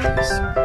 Christmas.